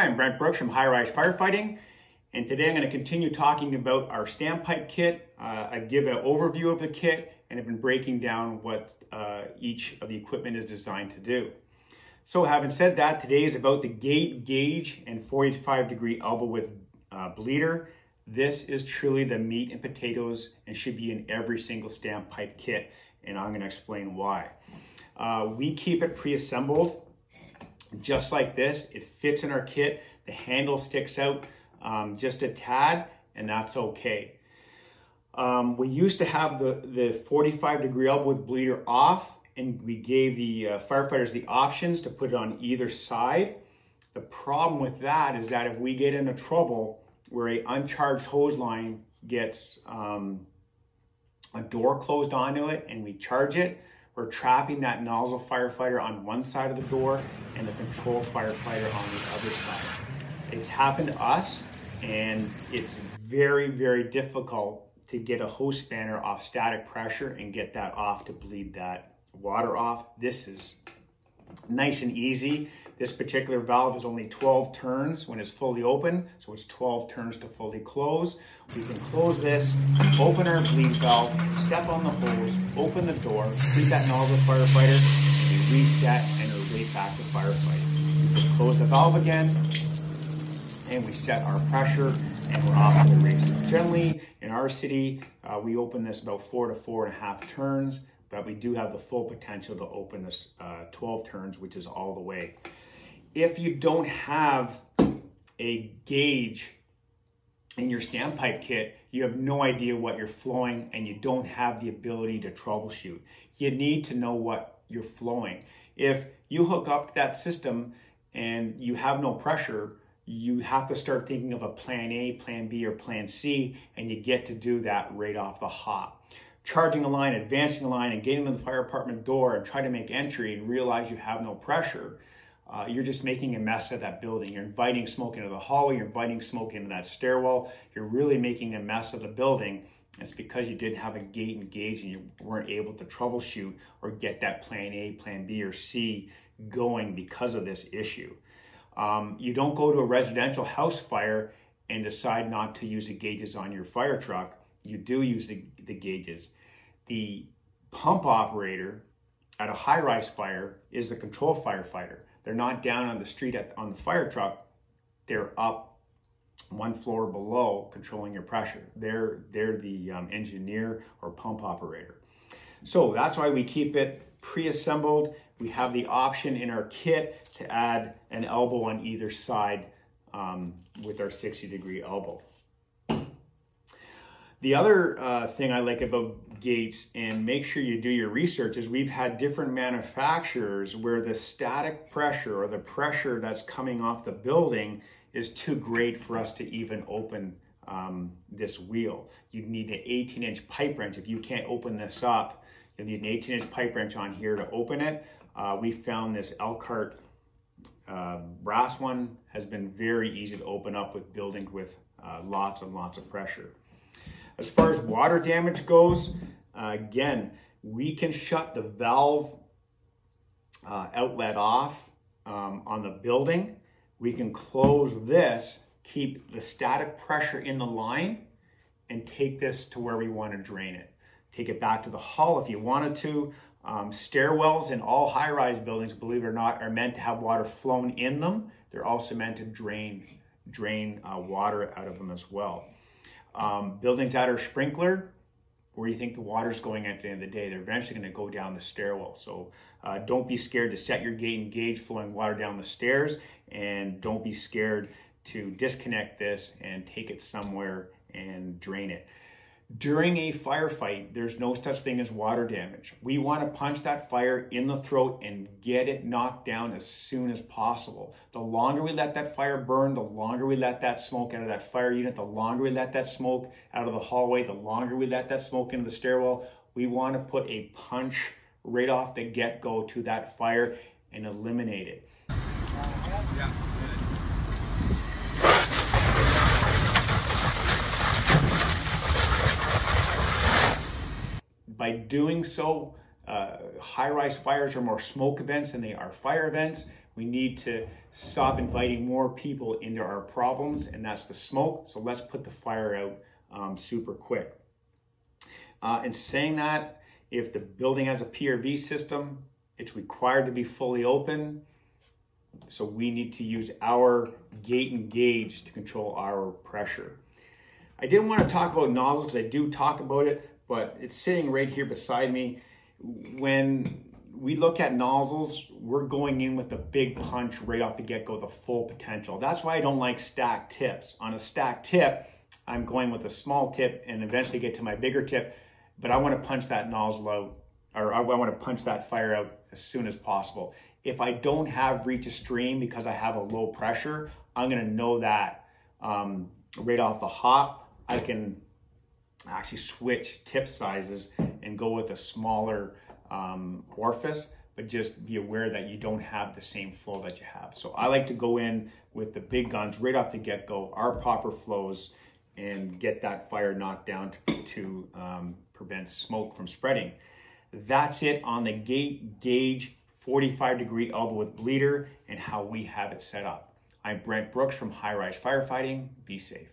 Brent Brooks from High Rise Firefighting, and today I'm going to continue talking about our standpipe kit. Uh, I give an overview of the kit and have been breaking down what uh, each of the equipment is designed to do. So having said that, today is about the gate gauge and 45 degree elbow width uh, bleeder. This is truly the meat and potatoes and should be in every single standpipe kit, and I'm going to explain why. Uh, we keep it pre-assembled just like this. It fits in our kit. The handle sticks out um, just a tad, and that's okay. Um, we used to have the, the 45 degree elbow with bleeder off, and we gave the uh, firefighters the options to put it on either side. The problem with that is that if we get into trouble where a uncharged hose line gets um, a door closed onto it and we charge it, we're trapping that nozzle firefighter on one side of the door and the control firefighter on the other side. It's happened to us and it's very, very difficult to get a hose spanner off static pressure and get that off to bleed that water off. This is nice and easy. This particular valve is only 12 turns when it's fully open, so it's 12 turns to fully close. We can close this, open our bleed valve, step on the hose, open the door, treat that nozzle firefighter, we reset and are right back to. We just close the valve again, and we set our pressure, and we're off to the races. Generally, in our city, uh, we open this about four to four and a half turns, but we do have the full potential to open this uh, 12 turns, which is all the way if you don't have a gauge in your standpipe kit, you have no idea what you're flowing and you don't have the ability to troubleshoot. You need to know what you're flowing. If you hook up that system and you have no pressure, you have to start thinking of a plan A, plan B, or plan C, and you get to do that right off the hop. Charging a line, advancing a line, and getting to the fire department door and try to make entry and realize you have no pressure uh, you're just making a mess of that building. You're inviting smoke into the hallway, you're inviting smoke into that stairwell. You're really making a mess of the building. It's because you didn't have a gate and gauge and you weren't able to troubleshoot or get that plan A, plan B, or C going because of this issue. Um, you don't go to a residential house fire and decide not to use the gauges on your fire truck. You do use the, the gauges. The pump operator at a high rise fire is the control firefighter. They're not down on the street at, on the fire truck. They're up one floor below controlling your pressure. They're, they're the um, engineer or pump operator. So that's why we keep it pre-assembled. We have the option in our kit to add an elbow on either side um, with our 60 degree elbow. The other uh, thing I like about gates, and make sure you do your research, is we've had different manufacturers where the static pressure or the pressure that's coming off the building is too great for us to even open um, this wheel. You need an 18 inch pipe wrench. If you can't open this up, you'll need an 18 inch pipe wrench on here to open it. Uh, we found this Elkhart uh, brass one has been very easy to open up with buildings with uh, lots and lots of pressure. As far as water damage goes, uh, again, we can shut the valve uh, outlet off um, on the building. We can close this, keep the static pressure in the line, and take this to where we want to drain it. Take it back to the hall if you wanted to. Um, stairwells in all high-rise buildings, believe it or not, are meant to have water flown in them. They're also meant to drain, drain uh, water out of them as well. Um, buildings that are sprinklered, where you think the water's going at the end of the day, they're eventually going to go down the stairwell. So uh, don't be scared to set your gate and gauge flowing water down the stairs, and don't be scared to disconnect this and take it somewhere and drain it. During a firefight, there's no such thing as water damage. We want to punch that fire in the throat and get it knocked down as soon as possible. The longer we let that fire burn, the longer we let that smoke out of that fire unit, the longer we let that smoke out of the hallway, the longer we let that smoke into the stairwell. We want to put a punch right off the get go to that fire and eliminate it. Yeah. By doing so, uh, high-rise fires are more smoke events than they are fire events. We need to stop inviting more people into our problems, and that's the smoke. So let's put the fire out um, super quick. Uh, in saying that, if the building has a PRV system, it's required to be fully open. So we need to use our gate and gauge to control our pressure. I didn't want to talk about nozzles because I do talk about it, but it's sitting right here beside me. When we look at nozzles, we're going in with a big punch right off the get-go, the full potential. That's why I don't like stacked tips. On a stacked tip, I'm going with a small tip and eventually get to my bigger tip, but I want to punch that nozzle out, or I want to punch that fire out as soon as possible. If I don't have reach of stream because I have a low pressure, I'm going to know that um, right off the hop. I can actually switch tip sizes and go with a smaller um, orifice, but just be aware that you don't have the same flow that you have. So I like to go in with the big guns right off the get-go, our proper flows, and get that fire knocked down to, to um, prevent smoke from spreading. That's it on the gate gauge 45 degree elbow with bleeder and how we have it set up. I'm Brent Brooks from High Rise Firefighting. Be safe.